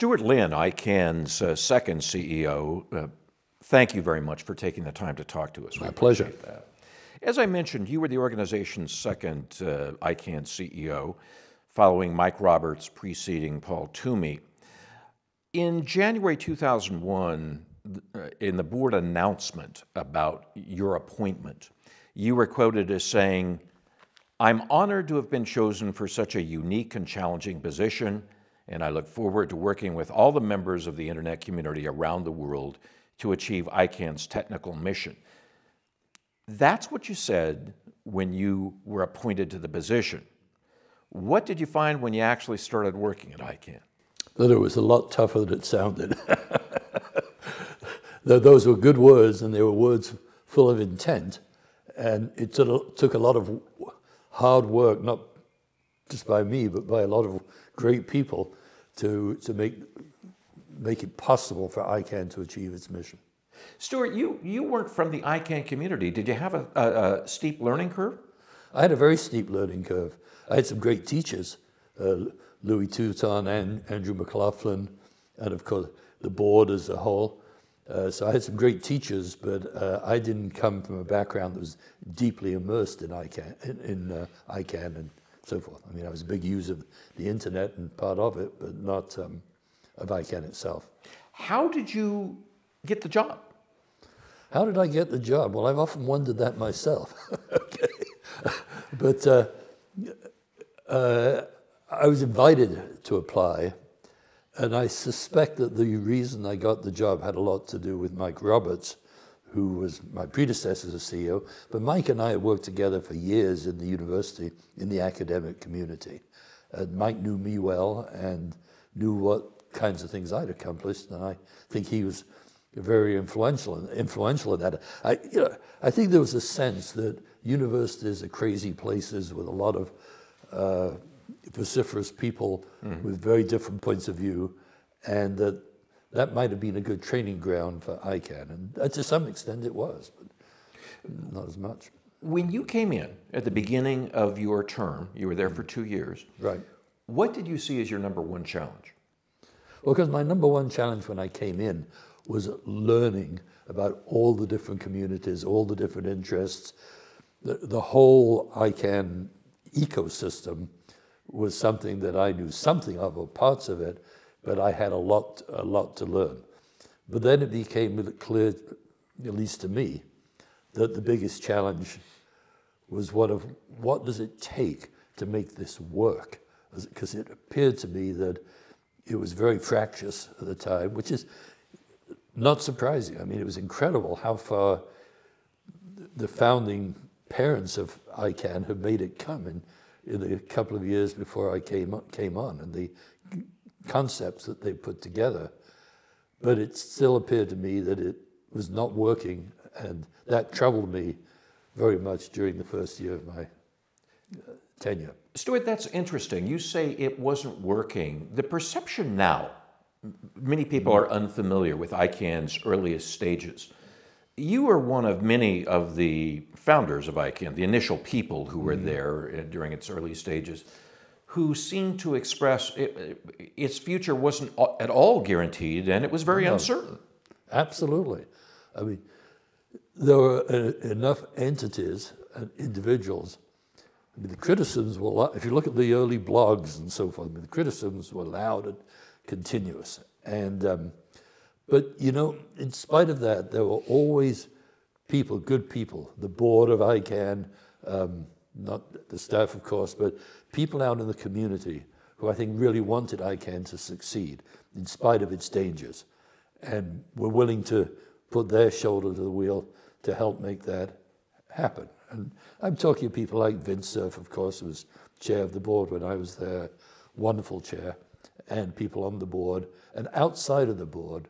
Stuart Lynn, ICANN's uh, second CEO, uh, thank you very much for taking the time to talk to us. My pleasure. That. As I mentioned, you were the organization's second uh, ICANN CEO, following Mike Roberts preceding Paul Twomey. In January 2001, uh, in the board announcement about your appointment, you were quoted as saying, I'm honored to have been chosen for such a unique and challenging position, and I look forward to working with all the members of the Internet community around the world to achieve ICANN's technical mission. That's what you said when you were appointed to the position. What did you find when you actually started working at ICANN? That it was a lot tougher than it sounded. Those were good words, and they were words full of intent. And it took a lot of hard work, not just by me, but by a lot of great people to, to make, make it possible for ICANN to achieve its mission. Stuart, you, you weren't from the ICANN community. Did you have a, a, a steep learning curve? I had a very steep learning curve. I had some great teachers, uh, Louis Touton and Andrew McLaughlin, and of course the board as a whole. Uh, so I had some great teachers, but uh, I didn't come from a background that was deeply immersed in ICANN, in, in uh, ICANN and so forth. I mean, I was a big user of the internet and part of it, but not um, of ICANN itself. How did you get the job? How did I get the job? Well, I've often wondered that myself. okay. but uh, uh, I was invited to apply and I suspect that the reason I got the job had a lot to do with Mike Roberts, who was my predecessor as a CEO. But Mike and I had worked together for years in the university, in the academic community. And Mike knew me well and knew what kinds of things I'd accomplished. And I think he was very influential, influential in that. I, you know, I think there was a sense that universities are crazy places with a lot of uh, vociferous people mm. with very different points of view, and that that might have been a good training ground for ICANN, and uh, to some extent it was, but not as much. When you came in at the beginning of your term, you were there for two years. Right. What did you see as your number one challenge? Well, because my number one challenge when I came in was learning about all the different communities, all the different interests, the, the whole ICANN ecosystem was something that I knew something of, or parts of it, but I had a lot, a lot to learn. But then it became clear, at least to me, that the biggest challenge was what of what does it take to make this work? Because it appeared to me that it was very fractious at the time, which is not surprising. I mean, it was incredible how far the founding parents of ICANN have made it come. And in the couple of years before I came, came on and the concepts that they put together. But it still appeared to me that it was not working, and that troubled me very much during the first year of my uh, tenure. Stuart, that's interesting. You say it wasn't working. The perception now, many people are unfamiliar with ICANN's earliest stages. You were one of many of the founders of ICANN, the initial people who were mm-hmm. there uh, during its early stages, who seemed to express it, its future wasn't at all guaranteed and it was very no, uncertain. Absolutely. I mean, there were uh, enough entities and individuals. I mean, the criticisms were, if you look at the early blogs and so forth, I mean, the criticisms were loud and continuous. And um, but, you know, in spite of that, there were always people, good people, the board of ICANN, um, not the staff, of course, but people out in the community who I think really wanted ICANN to succeed in spite of its dangers and were willing to put their shoulder to the wheel to help make that happen. And I'm talking of people like Vint Cerf, of course, who was chair of the board when I was there, wonderful chair, and people on the board, and outside of the board,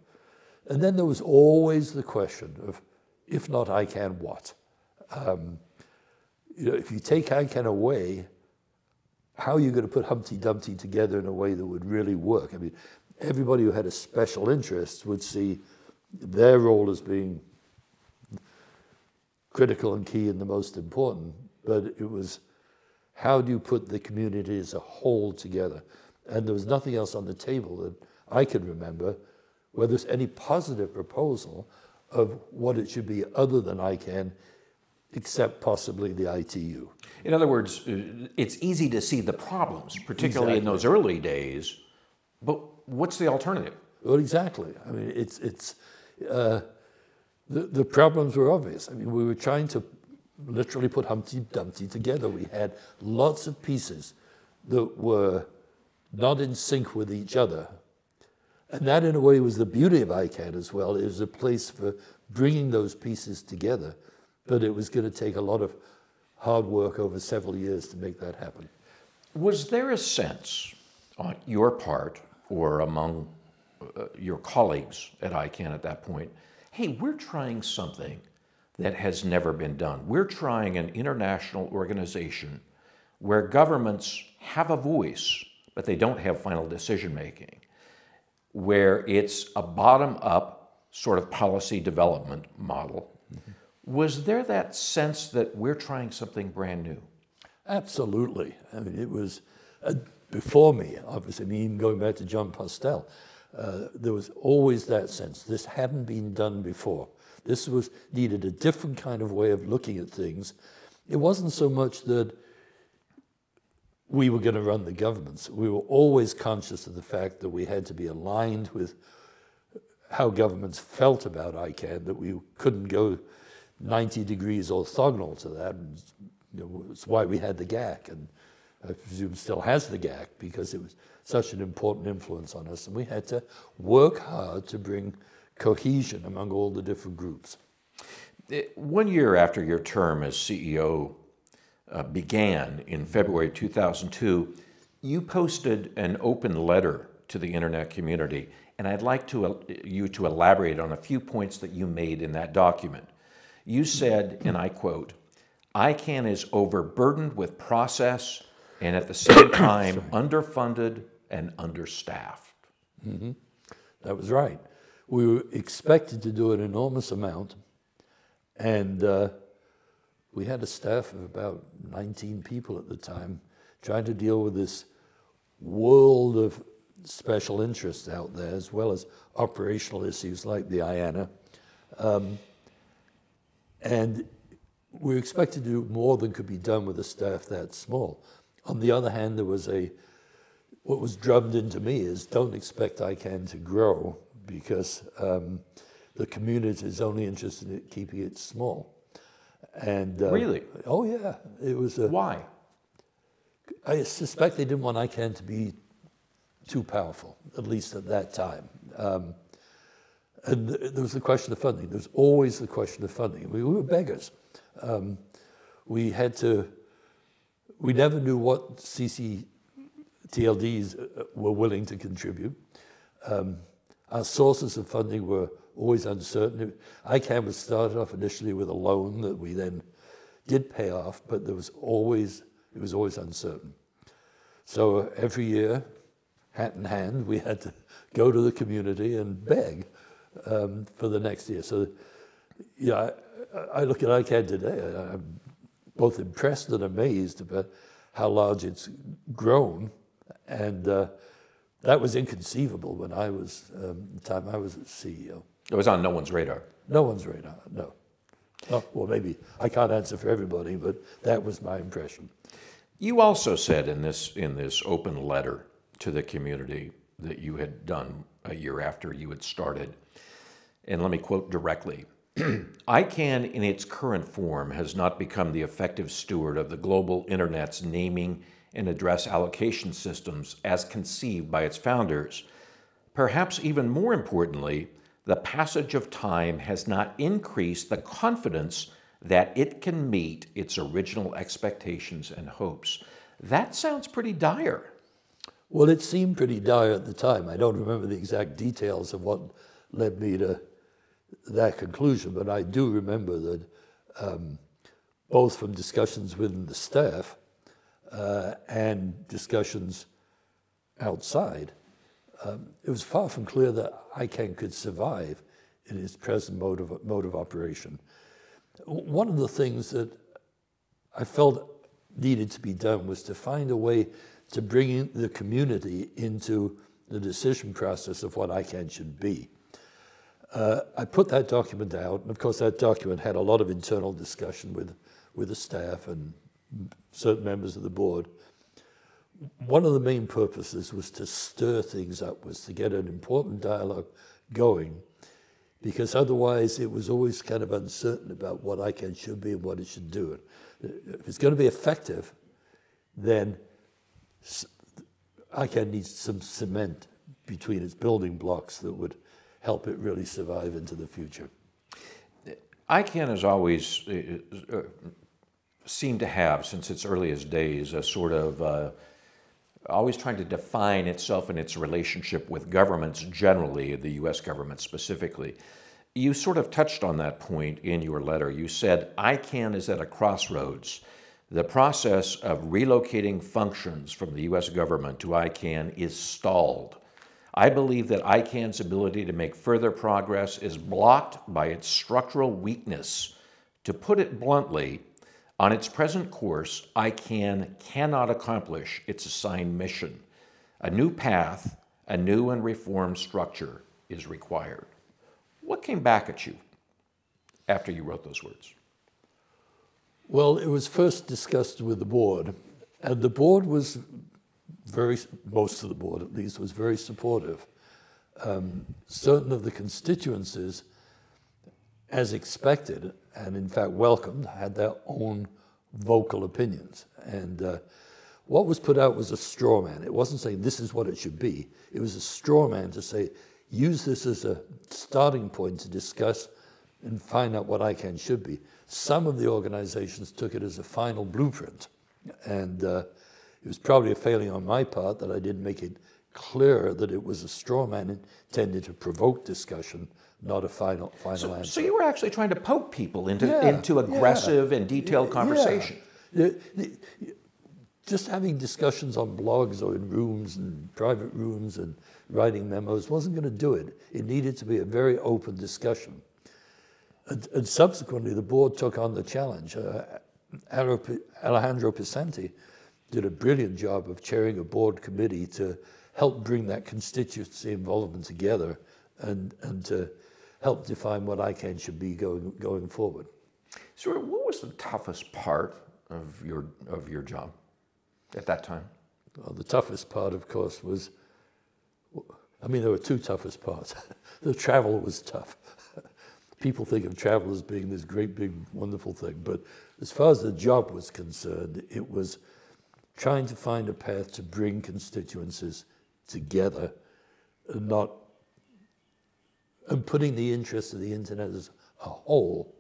and then there was always the question of, if not ICANN, what? Um, you know, if you take ICANN away, how are you going to put Humpty Dumpty together in a way that would really work? I mean, everybody who had a special interest would see their role as being critical and key and the most important, but it was how do you put the community as a whole together? And there was nothing else on the table that I can remember where there's any positive proposal of what it should be other than ICANN, except possibly the ITU. In other words, uh, it's easy to see the problems, particularly in those early days, but what's the alternative? Well, exactly. I mean, it's, it's, uh, the, the problems were obvious. I mean, we were trying to literally put Humpty Dumpty together. We had lots of pieces that were not in sync with each other. And that, in a way, was the beauty of ICANN as well. It was a place for bringing those pieces together, but it was going to take a lot of hard work over several years to make that happen. Was there a sense on your part or among uh, your colleagues at ICANN at that point, hey, we're trying something that has never been done. We're trying an international organization where governments have a voice, but they don't have final decision making, where it's a bottom up sort of policy development model. Mm-hmm. Was there that sense that we're trying something brand new? Absolutely. I mean, it was uh, before me, obviously, I mean, going back to Jon Postel, uh, there was always that sense this hadn't been done before. This was needed a different kind of way of looking at things. It wasn't so much that we were going to run the governments. We were always conscious of the fact that we had to be aligned with how governments felt about ICANN, that we couldn't go 90 degrees orthogonal to that. It's why we had the GAC, and I presume still has the GAC, because it was such an important influence on us. And we had to work hard to bring cohesion among all the different groups. One year after your term as CEO uh, began in February 2002, you posted an open letter to the internet community, and I'd like to, uh, you to elaborate on a few points that you made in that document. You said, and I quote, ICANN is overburdened with process and at the same time underfunded and understaffed. Mm-hmm. That was right we were expected to do an enormous amount, and uh, we had a staff of about 19 people at the time trying to deal with this world of special interests out there, as well as operational issues like the IANA. Um, and we expected to do more than could be done with a staff that small. On the other hand, there was a, what was drummed into me is don't expect ICANN to grow because um, the community is only interested in keeping it small. And uh, really, oh yeah, it was. A, Why? I suspect they didn't want ICANN to be too powerful, at least at that time. Um, and there was the question of funding. There was always the question of funding. We were beggars. Um, we had to. We never knew what CCTLDs uh, were willing to contribute. Um, our sources of funding were always uncertain. ICANN was started off initially with a loan that we then did pay off, but there was always, it was always uncertain. So uh, every year, hat in hand, we had to go to the community and beg um, for the next year. So, yeah, I, I look at ICANN today, I'm both impressed and amazed about how large it's grown and uh, that was inconceivable when I was, um, the time I was CEO. It was on no one's radar. No one's radar, no. Oh, well, maybe I can't answer for everybody, but that was my impression. You also said in this, in this open letter to the community that you had done a year after you had started, and let me quote directly ICANN, in its current form, has not become the effective steward of the global internet's naming and address allocation systems as conceived by its founders. Perhaps even more importantly, the passage of time has not increased the confidence that it can meet its original expectations and hopes. That sounds pretty dire. Well, it seemed pretty dire at the time. I don't remember the exact details of what led me to that conclusion, but I do remember that um, both from discussions within the staff uh, and discussions outside, um, it was far from clear that ICANN could survive in its present mode of, mode of operation. One of the things that I felt needed to be done was to find a way to bring the community into the decision process of what ICANN should be. Uh, I put that document out, and of course that document had a lot of internal discussion with, with the staff and certain members of the board. One of the main purposes was to stir things up, was to get an important dialogue going, because otherwise it was always kind of uncertain about what ICANN should be and what it should do. If it's going to be effective, then ICANN needs some cement between its building blocks that would help it really survive into the future. ICANN has always uh, uh, seemed to have, since its earliest days, a sort of uh, always trying to define itself and its relationship with governments generally, the US government specifically. You sort of touched on that point in your letter. You said ICANN is at a crossroads. The process of relocating functions from the US government to ICANN is stalled. I believe that ICANN's ability to make further progress is blocked by its structural weakness. To put it bluntly, on its present course, ICANN cannot accomplish its assigned mission. A new path, a new and reformed structure is required. What came back at you after you wrote those words? Well, it was first discussed with the board, and the board was very, most of the board at least, was very supportive. Um, certain of the constituencies, as expected, and in fact welcomed, had their own vocal opinions. And uh, what was put out was a straw man. It wasn't saying this is what it should be. It was a straw man to say, use this as a starting point to discuss and find out what ICANN should be. Some of the organizations took it as a final blueprint. And uh, it was probably a failing on my part that I didn't make it clear that it was a straw man intended to provoke discussion, not a final final so, answer. So you were actually trying to poke people into yeah, into aggressive yeah. and detailed conversation. Yeah. Just having discussions on blogs or in rooms and private rooms and writing memos wasn't going to do it. It needed to be a very open discussion. And, and subsequently, the board took on the challenge. Uh, Alejandro Pisanty did a brilliant job of chairing a board committee to help bring that constituency involvement together and, and to help define what ICANN should be going, going forward. So what was the toughest part of your, of your job at that time? Well, the toughest part, of course, was, I mean, there were two toughest parts. the travel was tough. People think of travel as being this great, big, wonderful thing. But as far as the job was concerned, it was trying to find a path to bring constituencies together and not and putting the interests of the internet as a whole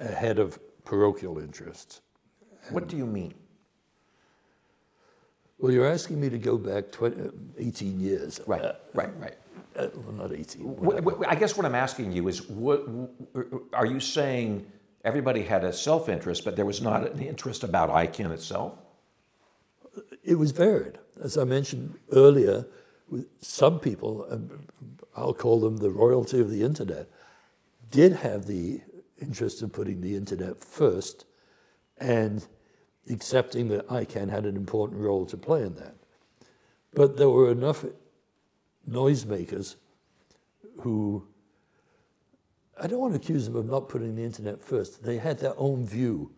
ahead of parochial interests. What do you mean? Well, you're asking me to go back 20, uh, 18 years. Right, uh, right, right. Uh, well, not 18. I guess what I'm asking you is, what, are you saying everybody had a self-interest, but there was not an interest about ICANN itself? It was varied. As I mentioned earlier, some people, I'll call them the royalty of the internet, did have the interest of putting the internet first and accepting that ICANN had an important role to play in that. But there were enough noisemakers who, I don't want to accuse them of not putting the internet first. They had their own view,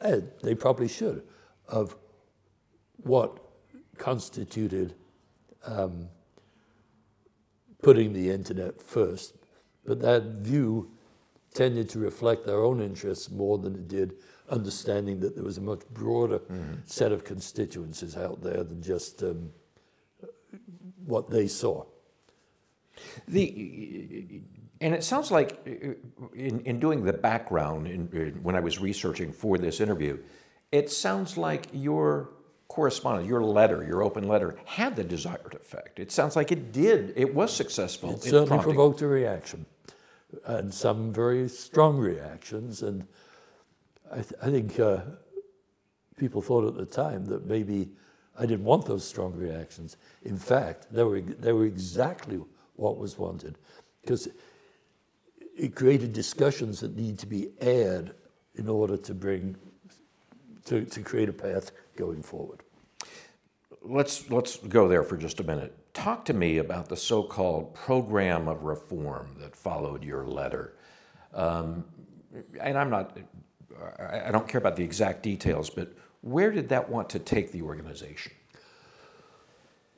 and they probably should, of what constituted um, putting the internet first. But that view tended to reflect their own interests more than it did understanding that there was a much broader mm-hmm. set of constituencies out there than just um, what they saw. The, and it sounds like in, in doing the background in, in, when I was researching for this interview, it sounds like your correspondence, your letter, your open letter, had the desired effect. It sounds like it did. It was successful. It certainly prompting. provoked a reaction, and some very strong reactions. And I, th I think uh, people thought at the time that maybe I didn't want those strong reactions. In fact, they were, they were exactly what was wanted, because it created discussions that need to be aired in order to bring to, to create a path going forward. Let's, let's go there for just a minute. talk to me about the so called program of reform that followed your letter. Um, and I'm not, I don't care about the exact details, but where did that want to take the organization?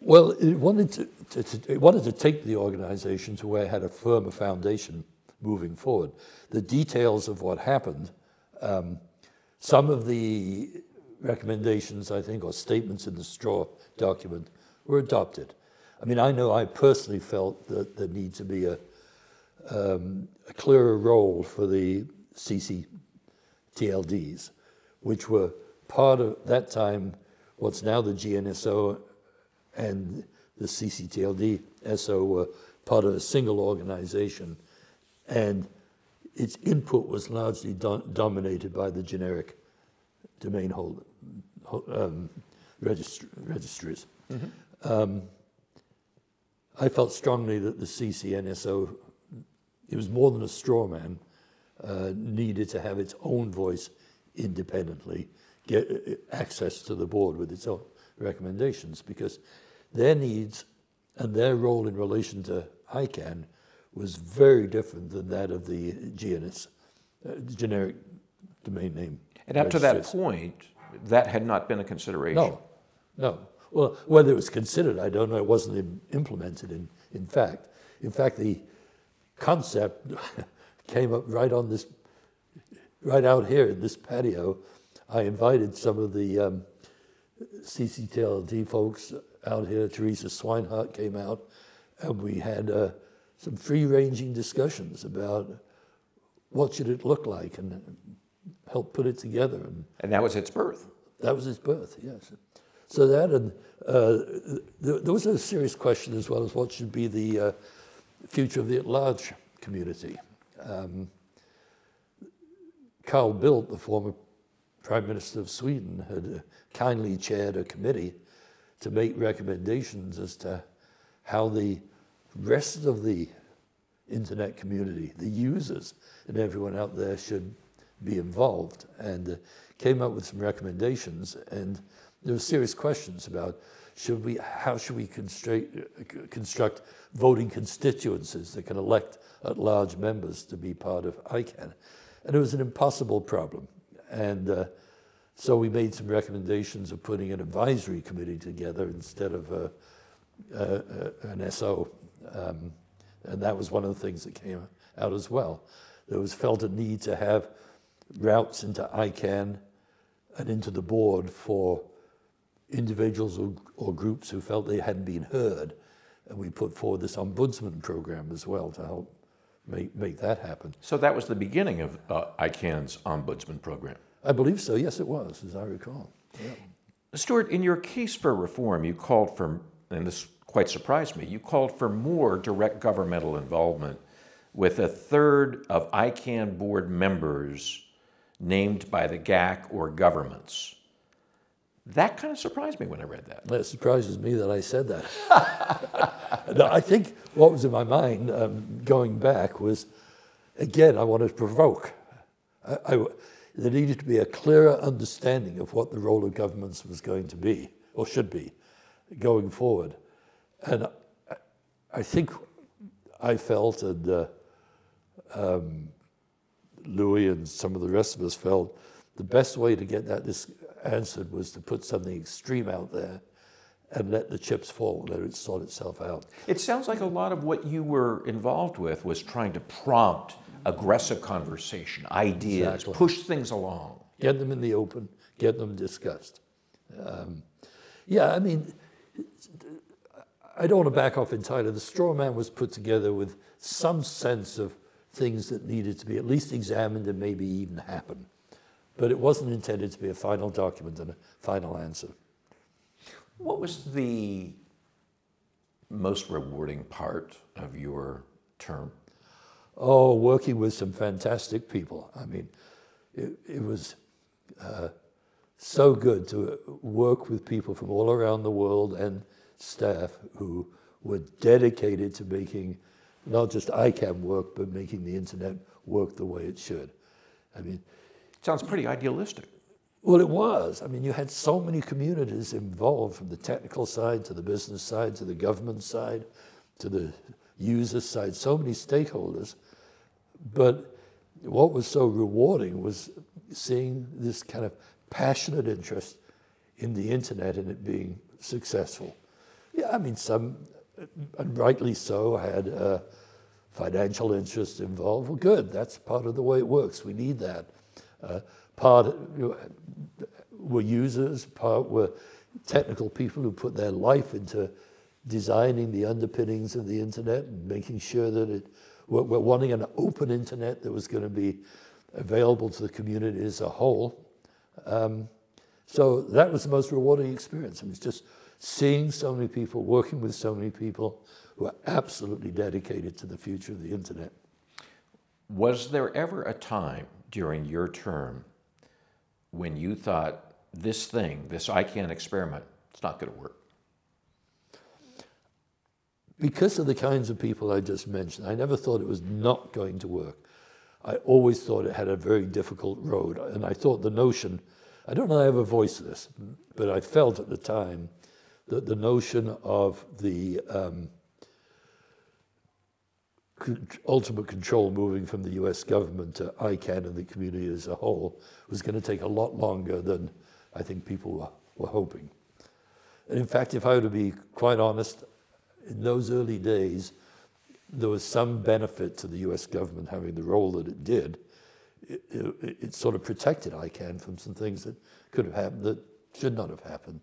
Well, it wanted to, to, to, it wanted to take the organization to where it had a firmer foundation moving forward. The details of what happened, um, some of the recommendations, I think, or statements in the straw document were adopted. I mean, I know I personally felt that there needs to be a, um, a clearer role for the CCTLDs, which were part of that time what's now the GNSO and the CCTLD SO were part of a single organization, and its input was largely do dominated by the generic domain holder, um, registr registries. Mm -hmm. um, I felt strongly that the CCNSO, it was more than a straw man, uh, needed to have its own voice independently, get uh, access to the board with its own recommendations, because their needs and their role in relation to ICANN was very different than that of the GNS, uh, generic domain name. And up to that point, that had not been a consideration. No, no. Well, whether it was considered, I don't know. It wasn't implemented in, in fact. In fact, the concept came up right on this, right out here in this patio. I invited some of the um, CCTLD folks out here. Theresa Swinehart came out, and we had uh, some free-ranging discussions about what should it look like and help put it together. And, and that was its birth. That was its birth, yes. So that, and uh, there was a serious question as well as what should be the uh, future of the at-large community. Um, Carl Bildt, the former Prime Minister of Sweden, had uh, kindly chaired a committee to make recommendations as to how the rest of the internet community, the users and everyone out there should be involved and uh, came up with some recommendations and there were serious questions about should we, how should we construct, construct voting constituencies that can elect at large members to be part of ICANN. And it was an impossible problem. And uh, so we made some recommendations of putting an advisory committee together instead of a, a, a, an SO. Um, and that was one of the things that came out as well. There was felt a need to have routes into ICANN and into the board for individuals or, or groups who felt they hadn't been heard. And we put forward this ombudsman program as well to help make, make that happen. So that was the beginning of uh, ICANN's ombudsman program? I believe so. Yes, it was, as I recall. Yeah. Stuart, in your case for reform, you called for, and this quite surprised me, you called for more direct governmental involvement with a third of ICANN board members named by the GAC or governments. That kind of surprised me when I read that. It surprises me that I said that. no, I think what was in my mind um, going back was, again, I wanted to provoke. I, I, there needed to be a clearer understanding of what the role of governments was going to be, or should be, going forward. And I, I think I felt, and uh, um, Louis and some of the rest of us felt, the best way to get that this answered was to put something extreme out there and let the chips fall, let it sort itself out. It sounds like a lot of what you were involved with was trying to prompt aggressive conversation, ideas, exactly. push things along. Get them in the open, get them discussed. Um, yeah, I mean, I don't want to back off entirely. The straw man was put together with some sense of things that needed to be at least examined and maybe even happen but it wasn't intended to be a final document and a final answer. What was the most rewarding part of your term? Oh, working with some fantastic people. I mean, it, it was uh, so good to work with people from all around the world and staff who were dedicated to making not just ICANN work, but making the internet work the way it should. I mean, Sounds pretty idealistic. Well, it was. I mean, you had so many communities involved from the technical side to the business side to the government side to the user side, so many stakeholders. But what was so rewarding was seeing this kind of passionate interest in the internet and it being successful. Yeah, I mean, some, and rightly so, had uh, financial interests involved. Well, good, that's part of the way it works. We need that. Uh, part were users, part were technical people who put their life into designing the underpinnings of the internet and making sure that it, we're, we're wanting an open internet that was going to be available to the community as a whole. Um, so that was the most rewarding experience. I mean, it's just seeing so many people, working with so many people who are absolutely dedicated to the future of the internet. Was there ever a time during your term when you thought this thing, this ICANN experiment, it's not going to work? Because of the kinds of people I just mentioned, I never thought it was not going to work. I always thought it had a very difficult road. And I thought the notion, I don't know if I ever voiced this, but I felt at the time that the notion of the um, ultimate control moving from the US government to ICANN and the community as a whole was going to take a lot longer than I think people were, were hoping. And in fact, if I were to be quite honest, in those early days, there was some benefit to the US government having the role that it did. It, it, it sort of protected ICANN from some things that could have happened that should not have happened.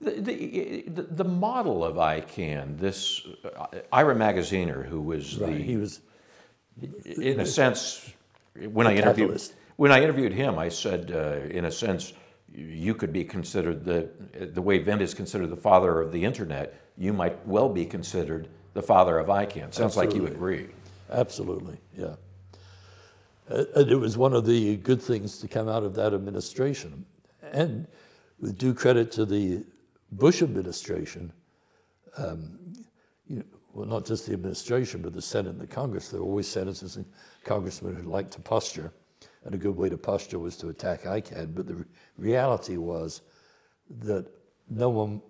The, the, the model of ICANN, this uh, Ira Magaziner, who was right. the he was in a sense when I interviewed catalyst. when I interviewed him, I said uh, in a sense you could be considered the the way Vint is considered the father of the internet. You might well be considered the father of ICANN. Sounds like you Absolutely. agree. Absolutely, yeah. Uh, and it was one of the good things to come out of that administration. And with due credit to the Bush administration, um, you know, well, not just the administration, but the Senate and the Congress, there were always senators and congressmen who liked to posture. And a good way to posture was to attack ICANN. But the re- reality was that no one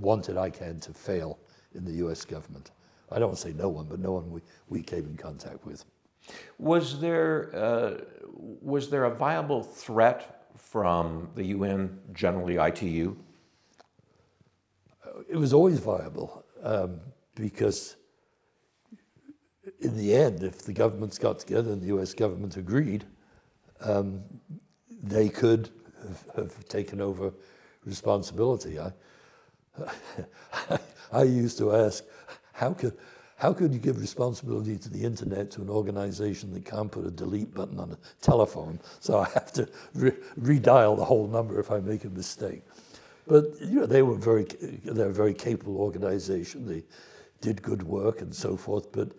wanted ICANN to fail in the US government. I don't want to say no one, but no one we, we came in contact with. Was there uh, was there a viable threat from the UN, generally ITU? It was always viable um, because, in the end, if the governments got together and the US government agreed, um, they could have, have taken over responsibility. I, I used to ask, how could, how could you give responsibility to the internet to an organization that can't put a delete button on a telephone? So I have to re- redial the whole number if I make a mistake. But you know, they were very, they're a very capable organization. They did good work and so forth. But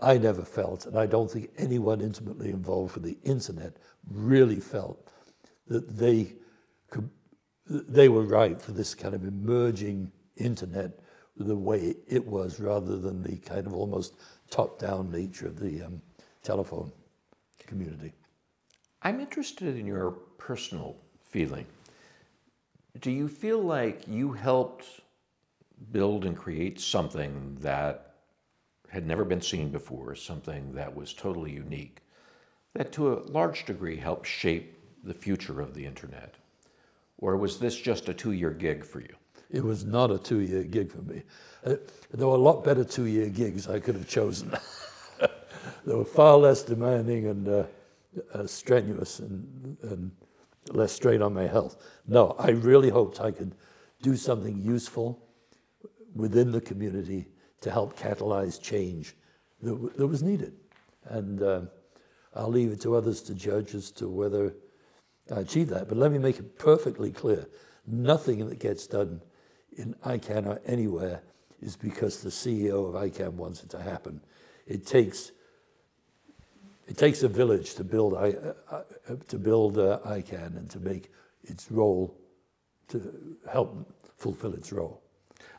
I never felt, and I don't think anyone intimately involved with the internet really felt that they could, they were right for this kind of emerging internet the way it was, rather than the kind of almost top-down nature of the um, telephone community. I'm interested in your personal feeling. Do you feel like you helped build and create something that had never been seen before, something that was totally unique, that to a large degree helped shape the future of the internet? Or was this just a two year gig for you? It was not a two-year gig for me. Uh, there were a lot better two-year gigs I could have chosen. they were far less demanding and uh, uh, strenuous and, and less strain on my health. No, I really hoped I could do something useful within the community to help catalyze change that, that was needed. And uh, I'll leave it to others to judge as to whether I achieved that. But let me make it perfectly clear nothing that gets done in ICANN or anywhere is because the CEO of ICANN wants it to happen. It takes it takes a village to build I, uh, uh, to build uh, ICANN and to make its role to help fulfill its role.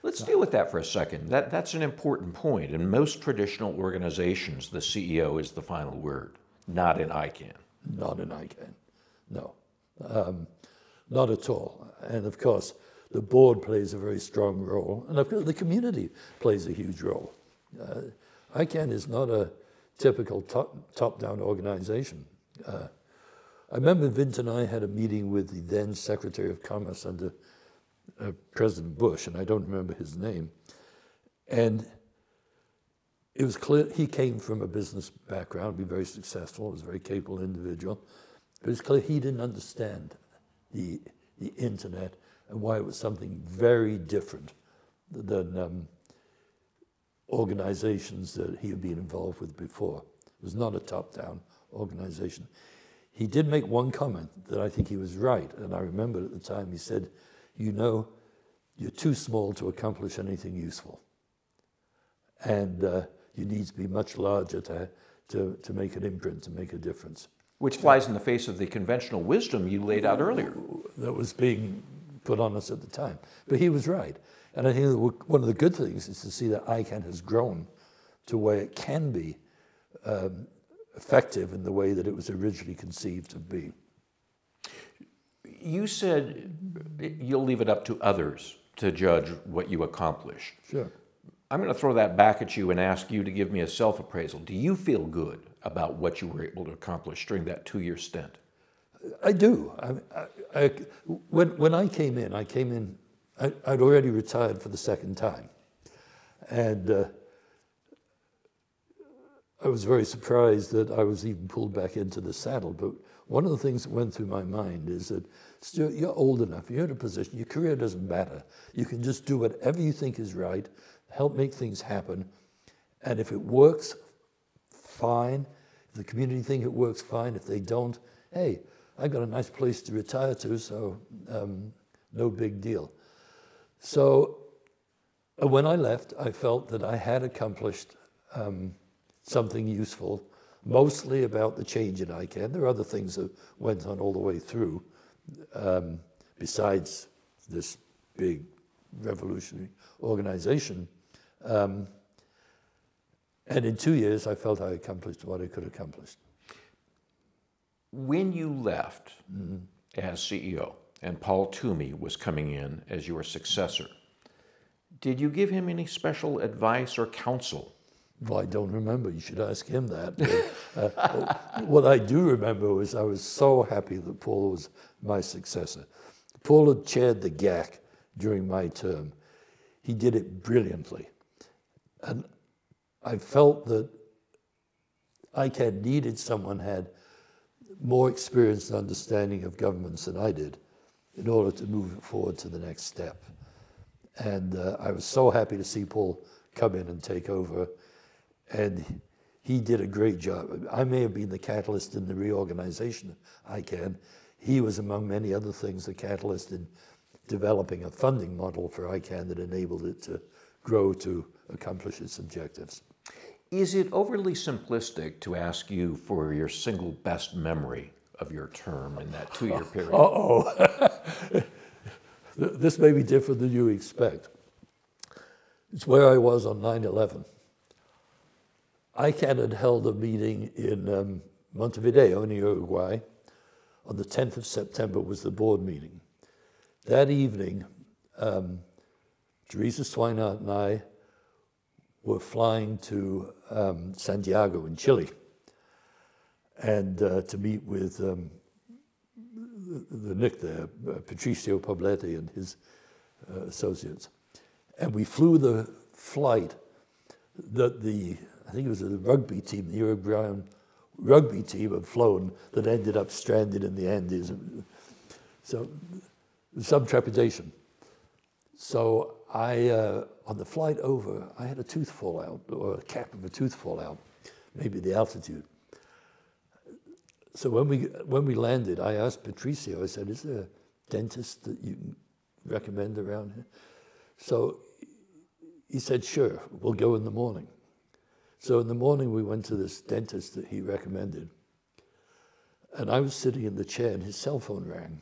Let's deal with that for a second. That, that's an important point. In most traditional organizations, the CEO is the final word, not in ICANN. Not in ICANN. No, Um, not at all. And of course, the board plays a very strong role, and of course, the community plays a huge role. Uh, ICANN is not a typical top, top-down organization. Uh, I remember Vint and I had a meeting with the then Secretary of Commerce under uh, President Bush, and I don't remember his name. And it was clear he came from a business background, be very successful, was a very capable individual. But it was clear he didn't understand the, the internet and why it was something very different than um, organizations that he had been involved with before. It was not a top-down organization. He did make one comment that I think he was right, and I remember at the time he said, you know, you're too small to accomplish anything useful. And uh, you need to be much larger to, to, to make an imprint, to make a difference. Which flies in the face of the conventional wisdom you laid out earlier. That was being put on us at the time. But he was right. And I think one of the good things is to see that ICANN has grown to where it can be um, effective in the way that it was originally conceived to be. You said you'll leave it up to others to judge what you accomplish. Sure. I'm going to throw that back at you and ask you to give me a self appraisal. Do you feel good about what you were able to accomplish during that two year stint? I do. I, I, I, when, when I came in, I came in, I, would already retired for the second time. And uh, I was very surprised that I was even pulled back into the saddle. But one of the things that went through my mind is that, Stuart, you're old enough, you're in a position, your career doesn't matter. You can just do whatever you think is right, help make things happen. And if it works, fine. If the community think it works, fine. If they don't, hey, I've got a nice place to retire to, so um, no big deal. So uh, when I left, I felt that I had accomplished um, something useful, mostly about the change in ICANN. There are other things that went on all the way through, um, besides this big revolutionary organization. Um, and in two years, I felt I accomplished what I could accomplish. When you left mm-hmm. as CEO and Paul Twomey was coming in as your successor, did you give him any special advice or counsel well, I don't remember. You should ask him that. But, uh, what I do remember was I was so happy that Paul was my successor. Paul had chaired the GAC during my term. He did it brilliantly. And I felt that ICANN needed someone had more experience and understanding of governments than I did in order to move forward to the next step. And uh, I was so happy to see Paul come in and take over and he did a great job. I may have been the catalyst in the reorganization of ICANN. He was, among many other things, the catalyst in developing a funding model for ICANN that enabled it to grow to accomplish its objectives. Is it overly simplistic to ask you for your single best memory of your term in that two-year period? Uh-oh. this may be different than you expect. It's where I was on 9-11. ICANN had held a meeting in um, Montevideo in Uruguay. On the 10th of September was the board meeting. That evening, um, Theresa Swinehart and I were flying to um, Santiago in Chile and uh, to meet with um, the, the NIC there, uh, Patricio Poblete and his uh, associates. And we flew the flight that the I think it was the rugby team, the Uruguayan rugby team had flown that ended up stranded in the Andes. So some trepidation. So I, uh, on the flight over, I had a tooth fall out, or a cap of a tooth fall out, maybe the altitude. So when we, when we landed, I asked Patricio, I said, is there a dentist that you recommend around here? So he said, sure, we'll go in the morning. So in the morning, we went to this dentist that he recommended. And I was sitting in the chair, and his cell phone rang.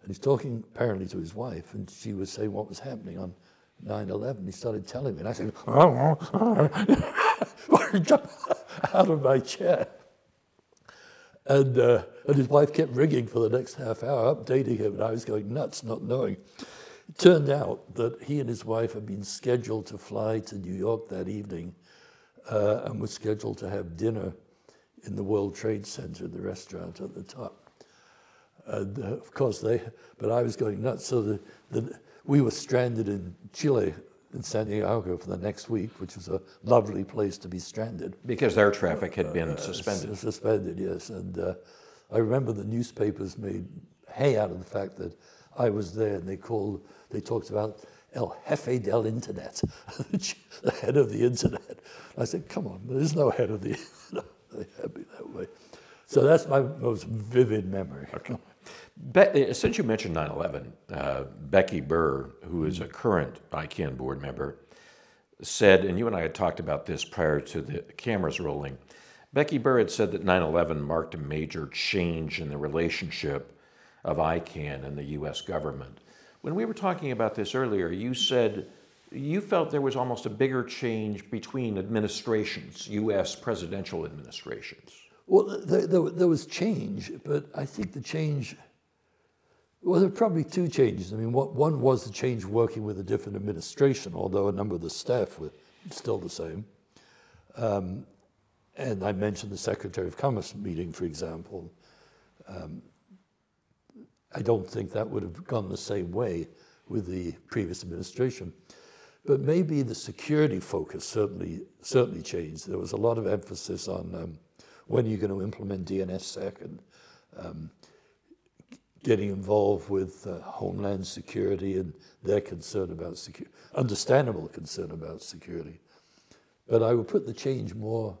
And he's talking apparently to his wife, and she was saying what was happening on 9 11. He started telling me, and I said, oh, oh, oh, jump out of my chair. And, uh, and his wife kept ringing for the next half hour, updating him, and I was going nuts, not knowing. It turned out that he and his wife had been scheduled to fly to New York that evening uh, and were scheduled to have dinner in the World Trade Center, the restaurant at the top. And uh, of course, they, but I was going nuts. So the, the, we were stranded in Chile, in Santiago, for the next week, which was a lovely place to be stranded. Because their traffic had been suspended. S- Suspended, yes. And uh, I remember the newspapers made hay out of the fact that I was there and they called, they talked about El Jefe del Internet, the head of the Internet. I said, come on, there's no head of the They had me that way. So that's my most vivid memory. Okay. Be- since you mentioned 9 11, uh, Becky Burr, who is a current ICANN board member, said, and you and I had talked about this prior to the cameras rolling. Becky Burr had said that 9 11 marked a major change in the relationship of ICANN and the US government. When we were talking about this earlier, you said you felt there was almost a bigger change between administrations, US presidential administrations. Well, there, there, there was change, but I think the change, well, there were probably two changes. I mean, what, one was the change working with a different administration, although a number of the staff were still the same. Um, and I mentioned the Secretary of Commerce meeting, for example. Um, I don't think that would have gone the same way with the previous administration. But maybe the security focus certainly certainly changed. There was a lot of emphasis on um, when are you're going to implement DNSSEC and um, getting involved with uh, Homeland Security and their concern about security, understandable concern about security. But I would put the change more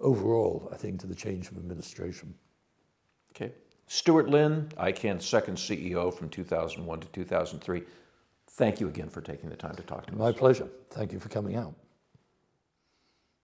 overall, I think, to the change of administration. Okay. Stuart Lynn, ICANN's second CEO from 2001 to 2003. Thank you again for taking the time to talk to us. My pleasure. Thank you for coming out.